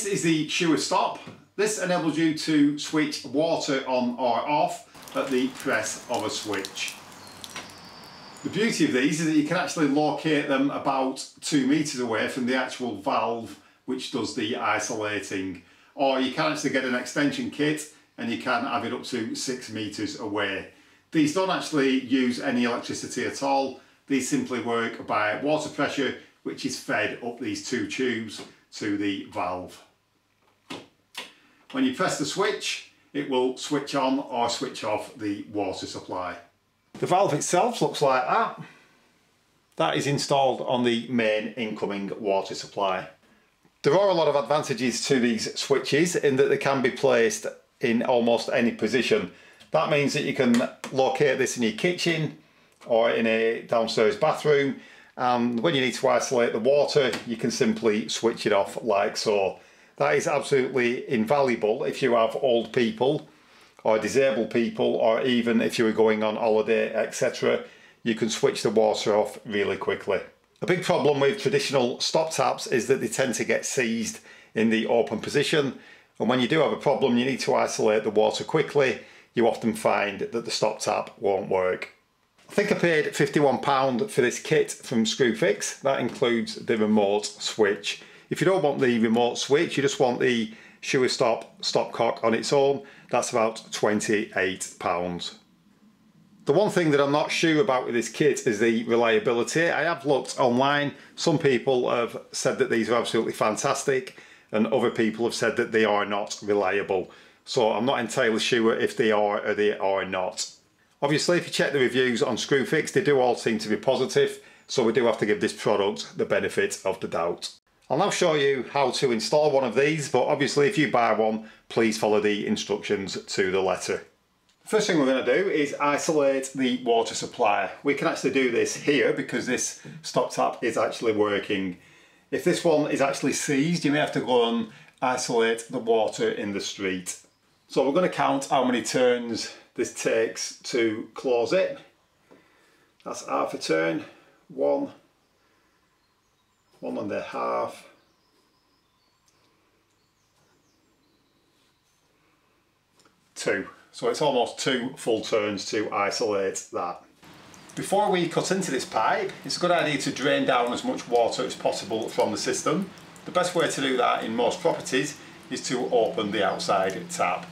This is the Surestop. This enables you to switch water on or off at the press of a switch. The beauty of these is that you can actually locate them about two meters away from the actual valve which does the isolating or you can actually get an extension kit and you can have it up to six meters away. These don't actually use any electricity at all. These simply work by water pressure which is fed up these two tubes to the valve. When you press the switch, it will switch on or switch off the water supply. The valve itself looks like that. That is installed on the main incoming water supply. There are a lot of advantages to these switches in that they can be placed in almost any position. That means that you can locate this in your kitchen or in a downstairs bathroom and when you need to isolate the water you can simply switch it off like so. That is absolutely invaluable if you have old people or disabled people or even if you were going on holiday etc you can switch the water off really quickly. A big problem with traditional stop taps is that they tend to get seized in the open position and when you do have a problem you need to isolate the water quickly you often find that the stop tap won't work. I think I paid £51 for this kit from Screwfix. That includes the remote switch. If you don't want the remote switch, you just want the Surestop stopcock on its own, that's about £28. The one thing that I'm not sure about with this kit is the reliability. I have looked online. Some people have said that these are absolutely fantastic and other people have said that they are not reliable. So I'm not entirely sure if they are or they are not. Obviously, if you check the reviews on Screwfix, they do all seem to be positive, so we do have to give this product the benefit of the doubt. I'll now show you how to install one of these, but obviously if you buy one, please follow the instructions to the letter. First thing we're going to do is isolate the water supply. We can actually do this here because this stop tap is actually working. If this one is actually seized, you may have to go and isolate the water in the street. So we're going to count how many turns this takes to close it. That's half a turn, one, one and a half, two. So it's almost two full turns to isolate that. Before we cut into this pipe, it's a good idea to drain down as much water as possible from the system. The best way to do that in most properties is to open the outside tap.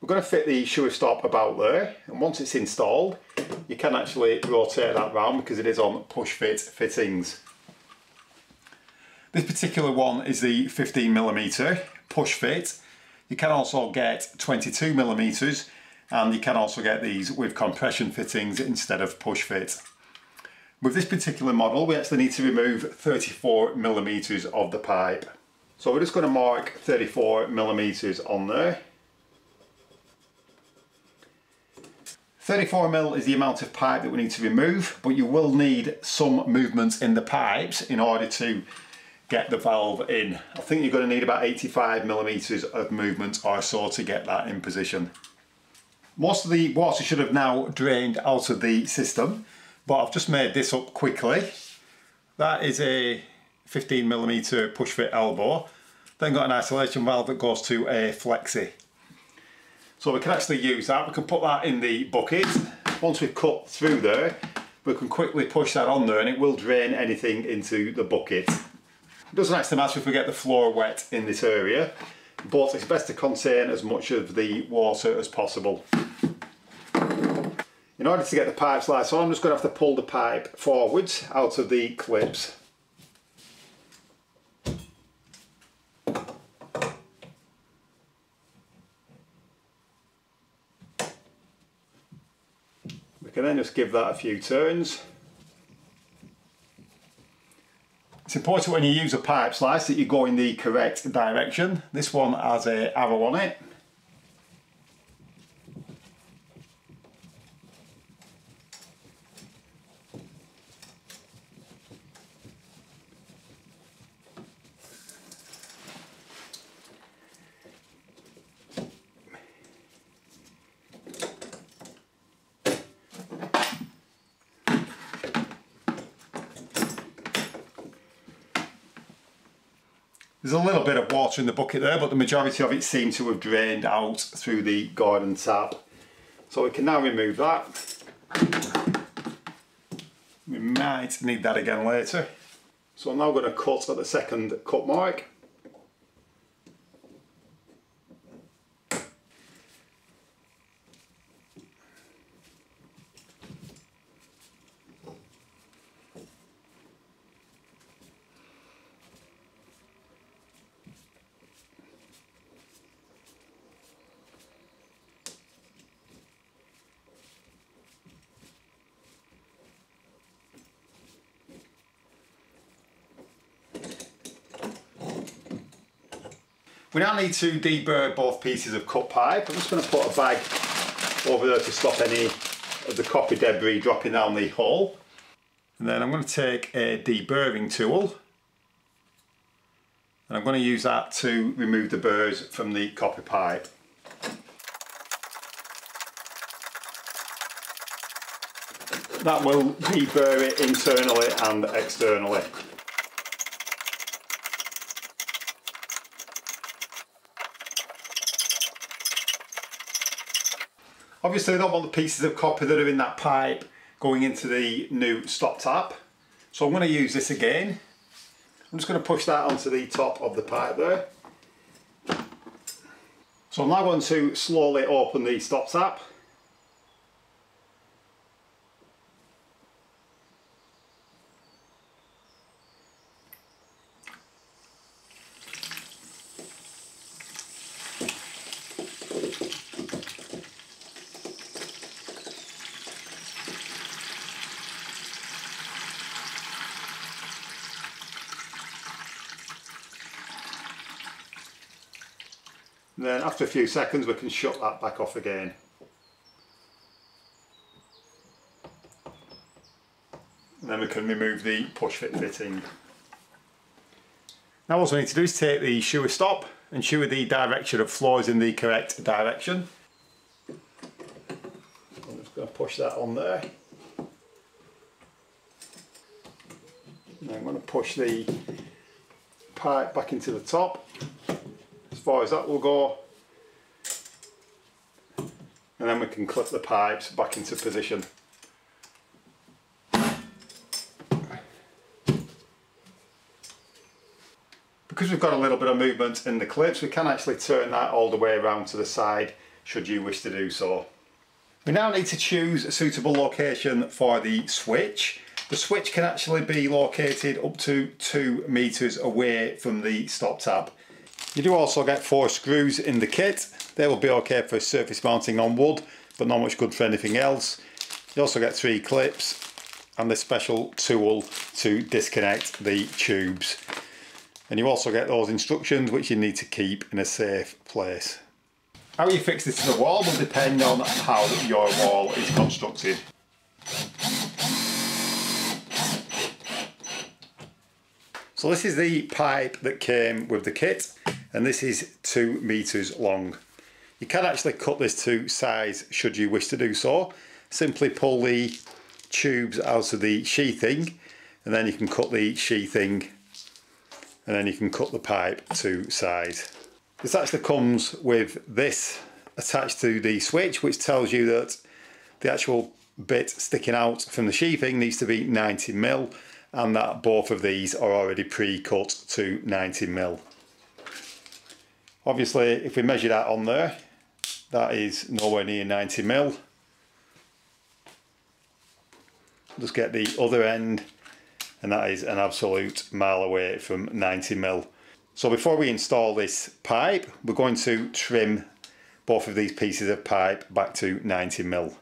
We're going to fit the Surestop about there and once it's installed you can actually rotate that round because it is on push fit fittings. This particular one is the 15mm push fit. You can also get 22mm and you can also get these with compression fittings instead of push fit. With this particular model we actually need to remove 34mm of the pipe. So we're just going to mark 34mm on there 34mm is the amount of pipe that we need to remove, but you will need some movement in the pipes in order to get the valve in. I think you're going to need about 85 millimeters of movement or so to get that in position. Most of the water should have now drained out of the system, but I've just made this up quickly. That is a 15 millimeter push fit elbow. Then got an isolation valve that goes to a flexi. So we can actually use that, we can put that in the bucket. Once we've cut through there, we can quickly push that on there and it will drain anything into the bucket. It doesn't actually matter if we get the floor wet in this area, but it's best to contain as much of the water as possible. In order to get the pipe slice on, I'm just going to have to pull the pipe forwards out of the clips. We can then just give that a few turns. It's important when you use a pipe slice that you go in the correct direction. This one has a arrow on it There's a little bit of water in the bucket there, but the majority of it seemed to have drained out through the garden tap. So we can now remove that. We might need that again later. So I'm now going to cut at the second cut mark. We now need to deburr both pieces of cut pipe. I'm just going to put a bag over there to stop any of the copper debris dropping down the hole. And then I'm going to take a deburring tool and I'm going to use that to remove the burrs from the copper pipe. That will deburr it internally and externally. Obviously I don't want the pieces of copper that are in that pipe going into the new stop tap. So I'm going to use this again. I'm just going to push that onto the top of the pipe there. So I'm now going to slowly open the stop tap. Then after a few seconds we can shut that back off again. And then we can remove the push fit fitting. Now what we need to do is take the Surestop and shoer the direction of floors in the correct direction. I'm just going to push that on there. And I'm going to push the pipe back into the top as that will go and then we can clip the pipes back into position. Because we've got a little bit of movement in the clips we can actually turn that all the way around to the side should you wish to do so. We now need to choose a suitable location for the switch. The switch can actually be located up to two meters away from the stop tap. You do also get four screws in the kit. They will be okay for surface mounting on wood, but not much good for anything else. You also get three clips and this special tool to disconnect the tubes. And you also get those instructions which you need to keep in a safe place. How you fix this to the wall will depend on how your wall is constructed. So this is the pipe that came with the kit and this is two meters long. You can actually cut this to size should you wish to do so. Simply pull the tubes out of the sheathing and then you can cut the sheathing and then you can cut the pipe to size. This actually comes with this attached to the switch which tells you that the actual bit sticking out from the sheathing needs to be 90 mil and that both of these are already pre-cut to 90 mil. Obviously, if we measure that on there, that is nowhere near 90 mil. Just get the other end, and that is an absolute mile away from 90 mil. So before we install this pipe, we're going to trim both of these pieces of pipe back to 90 mil.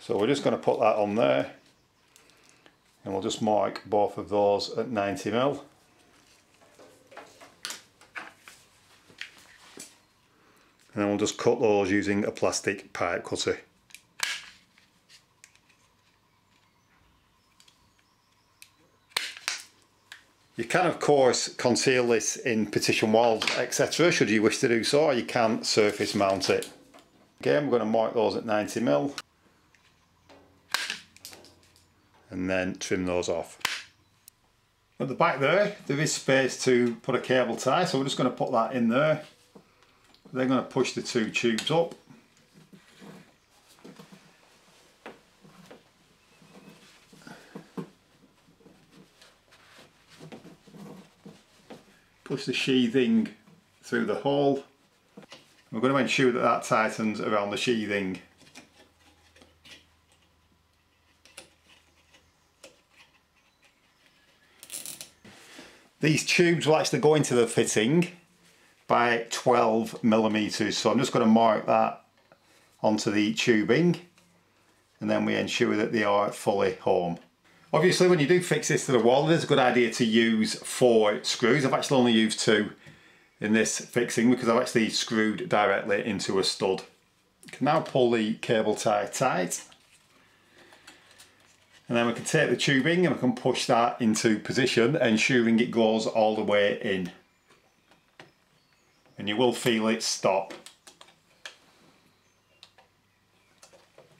So we're just going to put that on there, and we'll just mark both of those at 90 mil. And then we'll just cut those using a plastic pipe cutter. You can of course conceal this in partition walls etc should you wish to do so or you can surface mount it. Again we're going to mark those at 90mm and then trim those off. At the back there, there is space to put a cable tie, so we're just going to put that in there. Then going to push the two tubes up. Push the sheathing through the hole. We're going to ensure that that tightens around the sheathing. These tubes will actually go into the fitting by 12 millimeters. So I'm just going to mark that onto the tubing and then we ensure that they are fully home. Obviously when you do fix this to the wall, it is a good idea to use four screws. I've actually only used two in this fixing because I've actually screwed directly into a stud. You can now pull the cable tie tight. And then we can take the tubing and we can push that into position, ensuring it goes all the way in. And you will feel it stop.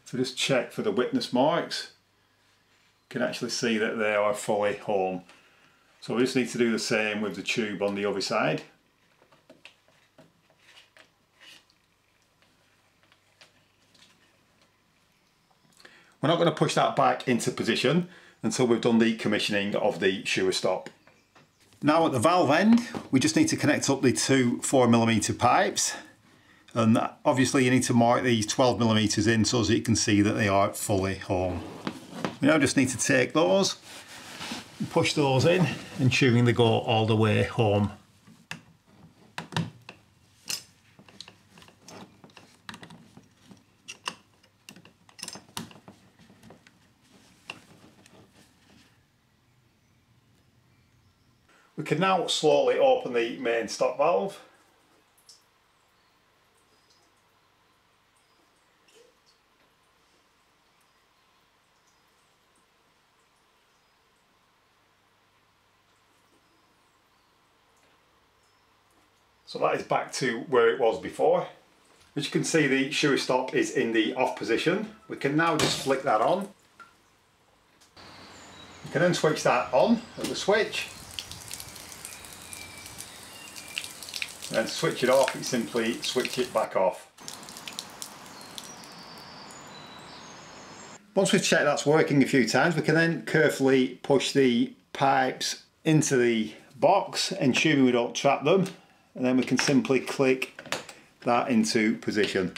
So just check for the witness marks You can actually see that they are fully home. So we just need to do the same with the tube on the other side. We're not going to push that back into position until we've done the commissioning of the Sure Stop. Now at the valve end, we just need to connect up the two 4mm pipes. And obviously you need to mark these 12mm in so that you can see that they are fully home. We now just need to take those, push those in, and ensuring they go all the way home. Can now slowly open the main stop valve. So that is back to where it was before. As you can see the Sure Stop is in the off position. We can now just flick that on. We can then switch that on at the switch. And switch it off, you simply switch it back off. Once we've checked that's working a few times, we can then carefully push the pipes into the box, ensuring we don't trap them and then we can simply click that into position.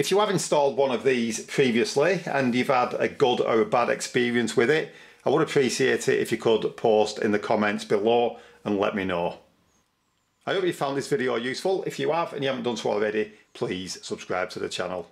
If you have installed one of these previously and you've had a good or a bad experience with it, I would appreciate it if you could post in the comments below and let me know. I hope you found this video useful. If you have and you haven't done so already, please subscribe to the channel.